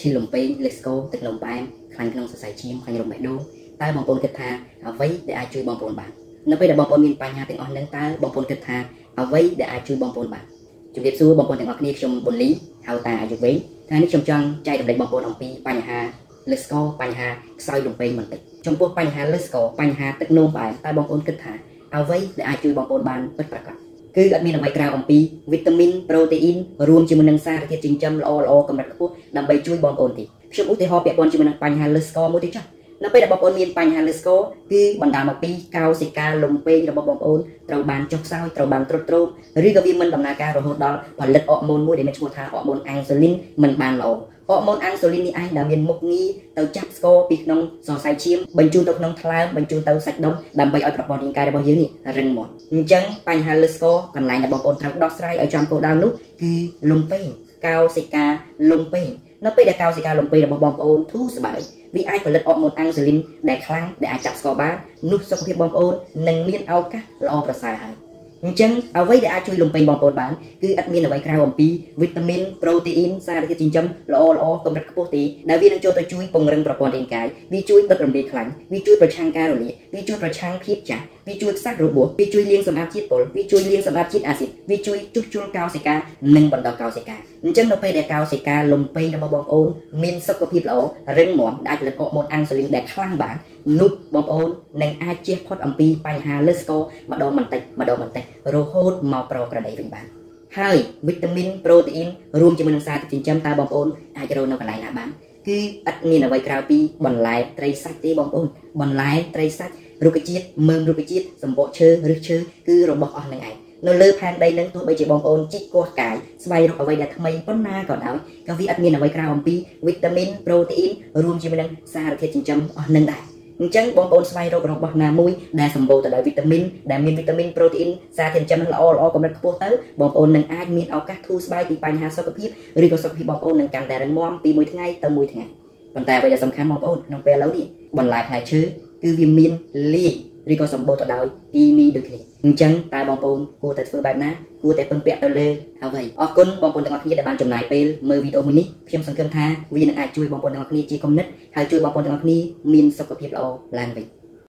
ឈីលំពេងលេសកូទឹកលំប៉ែមខ្លាញ់ក្នុងសរសៃឈាមខ្លាញ់រំបេះដូងតើបងប្អូនគិតថាអ្វីដែលអាចជួយបងប្អូនបាននៅពេលដែលបងប្អូនមានបញ្ហាទាំងអស់ហ្នឹងតើបងប្អូនគិតថាអ្វីដែលអាចជួយបងប្អូនបានជំរាបសួរបងប្អូនទាំងអស់គ្នាខ្ញុំប៊ុនលីហៅតាអាយុវែងថ្ងៃនេះខ្ញុំចង់ចែករំលែកបងប្អូនអំពីបញ្ហាលើស្កបញ្ហាខ្សោយលំពេងបន្តិចចំពោះបញ្ហាលើស្កបញ្ហាទឹកនោមផ្អែមតើបងប្អូនគិតថាអ្វីដែលអាចជួយបងប្អូនបានពិតប្រាកដ គឺអត់មានអ្វីក្រៅអំពីវីតាមីនប្រូតេអ៊ីនរួមជាមួយនឹងសារធាតុចិញ្ចឹមល្អល្អកម្រិតខ្ពស់ដើម្បីជួយបងប្អូនទេខ្ញុំឧទាហរណ៍ពាក់ព័ន្ធជាមួយនឹងបញ្ហាលើស្កមួយទៀតចុះ នៅពេលដែលបងប្អូនមានបញ្ហាលើស្គរគឺបណ្ដាលមកពីកោសិកាលំពេងរបស់បងប្អូនត្រូវបានចុះខ្សោយត្រូវបានត្រុតត្រោមឬក៏វាមិនដំណើរការរហូតដល់ផលិតអរម៉ូនមួយដែលមានឈ្មោះថាអរម៉ូនអាំងស៊ូលីនមិនបានល្អអរម៉ូនអាំងស៊ូលីននេះឯងដែលមានមុខងារទៅចាប់ស្គរពីក្នុងសរសៃឈាមបញ្ជូនទៅក្នុងថ្លើមបញ្ជូនទៅសាច់ដុំដើម្បីឲ្យប្រព័ន្ធរាងកាយរបស់យើងនេះរឹងមាំអញ្ចឹងបញ្ហាលើស្គរកន្លែងដែលបងប្អូនត្រូវដោះស្រាយឲ្យចំគោលដៅនោះគឺលំពេងកោសិកាលំពេង នៅពេលដែលកោសិកាលំពេងរបស់បងប្អូនធូរស្បើយវាអាចផលិតអរម៉ូនអាំងស៊ូលីនដែលខ្លាំងដែលអាចចាប់ស្គាល់បាននោះសុខភាពបងប្អូននឹងមានឱកាសល្អប្រសើរហើយអញ្ចឹងអ្វីដែលអាចជួយលំពេញបងប្អូនបានគឺអត់មានអ្វីក្រៅអំពីវីតាមីនប្រូតេអ៊ីនសារធាតុចិញ្ចឹមល្អល្អកម្រិតខ្ពស់ទេដែលវានឹងចូលទៅជួយពង្រឹងប្រព័ន្ធរាងកាយវាជួយបិទរំលាយខ្លាញ់វាជួយប្រឆាំងការរលាកវាជួយប្រឆាំងភាពចាស់ វាជួយខ្សត់របួសវាជួយលាងសម្អាតជាតិពុលវាជួយលាងសម្អាតជាតិអាស៊ីតវាជួយជួសជុលកោសិកានិងបន្តកោសិកាអញ្ចឹងនៅពេលដែលកោសិកាលំពេញរបស់បងប្អូនមានសុខភាពល្អរឹងមាំដែលផលិតអរម៉ូនអាំងស៊ូលីនដែលខ្លាំងបាននោះបងប្អូននឹងអាចជៀសផុតអំពីបញ្ហាលើស្គរម្ដងបន្តិចម្ដងបន្តិចរហូតមកប្រក្រតីវិញបានហើយវីតាមីនប្រូតេអ៊ីនរួមជាមួយនឹងសារចិញ្ចឹមតើបងប្អូនអាចរកនៅកន្លែងណាបានគឺឥតមានអ្វីក្រៅពីបន្លែត្រីសាច់ទេបងប្អូនបន្លែត្រីសាច់ រុក្ខជាតិមើមរុក្ខជាតិសម្បកឈើឬឈើគឺរបស់អស់នឹងឯងនៅលើផែនដីនឹងទោះបីជាបងប្អូនជីកកោះកាយស្វែងរកអ្វីដែលថ្មីប៉ុណ្ណាក៏ដោយក៏វាអត់មានអ្វីក្រៅអំពីវីតាមីនប្រូតេអ៊ីនរួមជាមួយនឹងសារធាតុចិញ្ចឹមអស់នឹងដែរអញ្ចឹងបងប្អូនស្វែងរករបស់ណាមួយដែលសម្បូរទៅដោយវីតាមីនដែលមានវីតាមីនប្រូតេអ៊ីនសារធាតុចិញ្ចឹមល្អល្អកម្រិតខ្ពស់ទៅបងប្អូននឹងអាចមានឱកាសធូរស្បើយពីបញ្ហាសុខភាពឬក៏សុខភាពបងប្អូននឹងកាន់តែរឹងមាំពីមួយថ្ងៃទៅមួយថ្ងៃប៉ុន្តែអ្វីដែលសំខាន់បងប្អូនក្នុងពេលឥឡូវនេះបន្លែផ្លែឈើ គឺវាមានលាយឬក៏សម្បូរទៅដោយគីមីដូចគ្នាអញ្ចឹងតើបងប្អូនគួរតែធ្វើបែបណាគួរតែពឹងពាក់ទៅលើអ្វីអរគុណបងប្អូនទាំងអស់គ្នាដែលបានចំណាយពេលមើលវីដេអូមួយនេះខ្ញុំសង្ឃឹមថាវានឹងអាចជួយបងប្អូនទាំងអស់គ្នាជាគំនិតហើយជួយបងប្អូនទាំងអស់គ្នាមានសុខភាពល្អឡើងវិញ